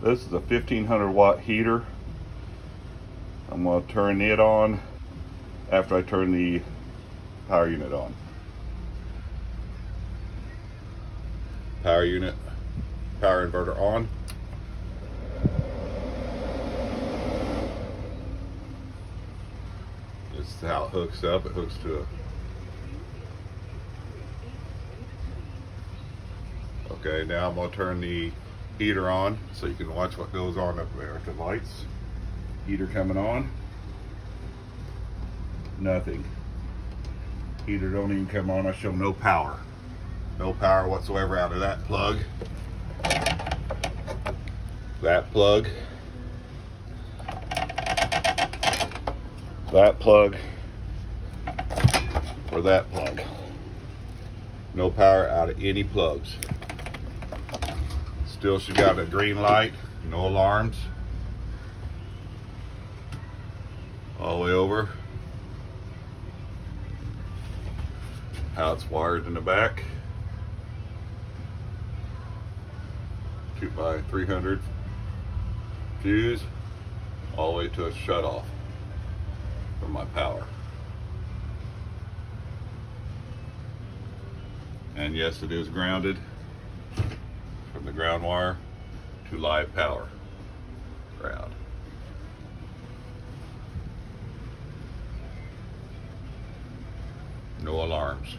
This is a 1500 watt heater. I'm going to turn it on after I turn the power unit on. Power unit, power inverter on. This is how it hooks up. It hooks to a Okay, now I'm gonna turn the heater on so you can watch what goes on up there the lights. Heater coming on. Nothing. Heater don't even come on. I show no power. No power whatsoever out of that plug. That plug. That plug. Or that plug. No power out of any plugs. Still, she got a green light, no alarms. All the way over. How it's wired in the back. Two by 300 fuse, all the way to a shut off for my power. And yes, it is grounded ground wire to live power ground. No alarms.